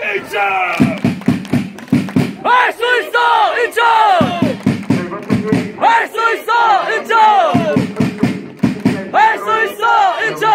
인정! 할수 있어! 인정! 할수 있어! 인정! 할수 있어! 인천!